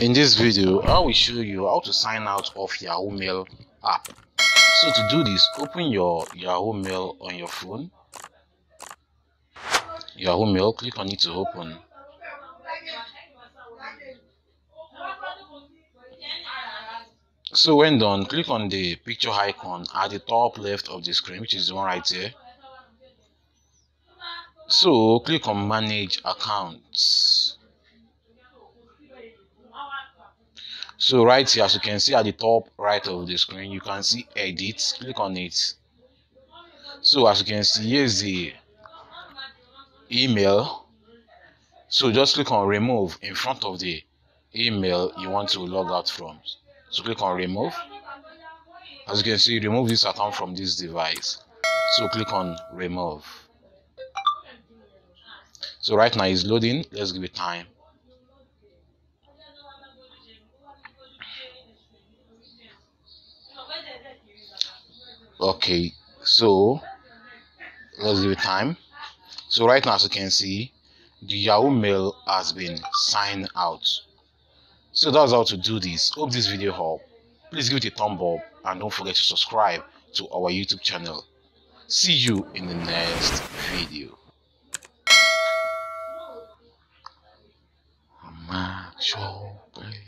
In this video, I will show you how to sign out of Yahoo Mail app. So to do this, open your Yahoo Mail on your phone. Yahoo Mail, click on it to open. So when done, click on the picture icon at the top left of the screen, which is the one right here. So click on manage accounts. So right here, as you can see at the top right of the screen, you can see edit. Click on it. So as you can see, here's the email. So just click on remove in front of the email you want to log out from. So click on remove. As you can see, remove this account from this device. So click on remove. So right now it's loading. Let's give it time. Okay, so let's give it time. So right now, as you can see, the Yahoo Mail has been signed out. So that's how to do this. Hope this video helped. Please give it a thumb up and don't forget to subscribe to our YouTube channel. See you in the next video. I'm